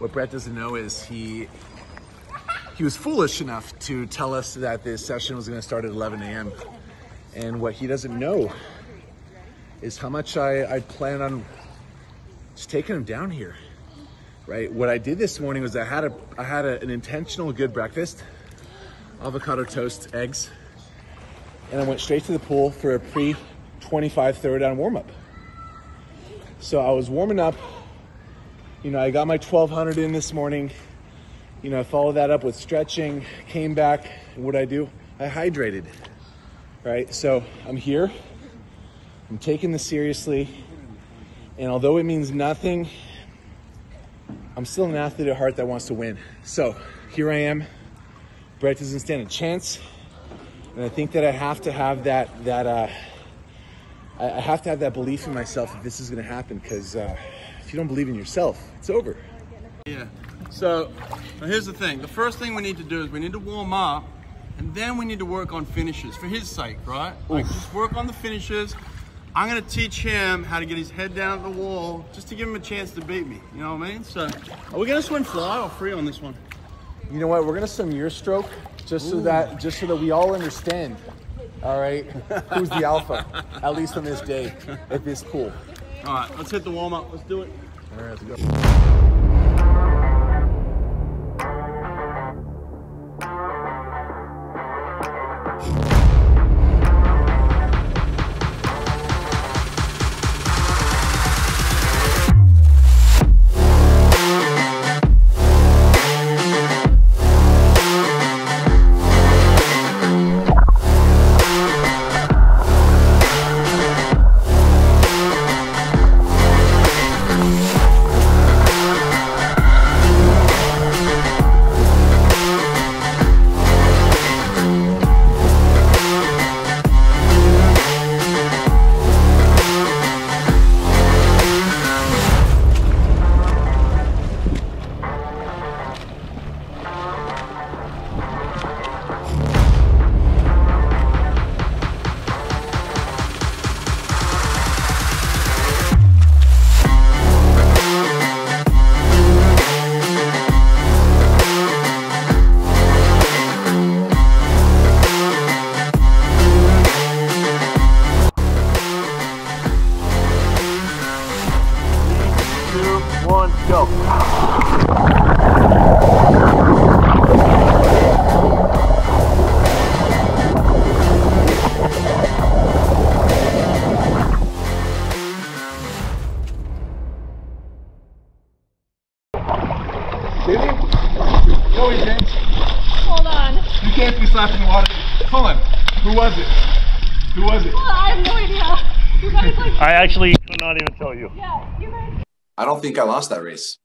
What Brett doesn't know is he he was foolish enough to tell us that this session was going to start at 11 a.m. And what he doesn't know is how much I, I plan on just taking him down here. Right. What I did this morning was I had a I had a, an intentional good breakfast, avocado toast, eggs, and I went straight to the pool for a pre 25 throw down warm up. So I was warming up. You know, I got my 1200 in this morning. You know, I followed that up with stretching, came back, what I do? I hydrated. Right? So I'm here. I'm taking this seriously. And although it means nothing, I'm still an athlete at heart that wants to win. So here I am. Brett doesn't stand a chance. And I think that I have to have that that uh, I have to have that belief in myself that this is going to happen because uh, if you don't believe in yourself, it's over. Yeah. So now here's the thing. The first thing we need to do is we need to warm up, and then we need to work on finishes for his sake, right? Like just work on the finishes. I'm gonna teach him how to get his head down at the wall, just to give him a chance to beat me. You know what I mean? So, are we gonna swim fly or free on this one? You know what? We're gonna swim your stroke just so that just so that we all understand. All right, who's the alpha? At least on this day at this pool. All right, let's hit the warm up. Let's do it. All right, let's go. No, he didn't. Hold on. You can't be slapping the water. Come on. Who was it? Who was it? I have no idea. You guys like I actually could not even tell you. yeah, you guys I don't think I lost that race.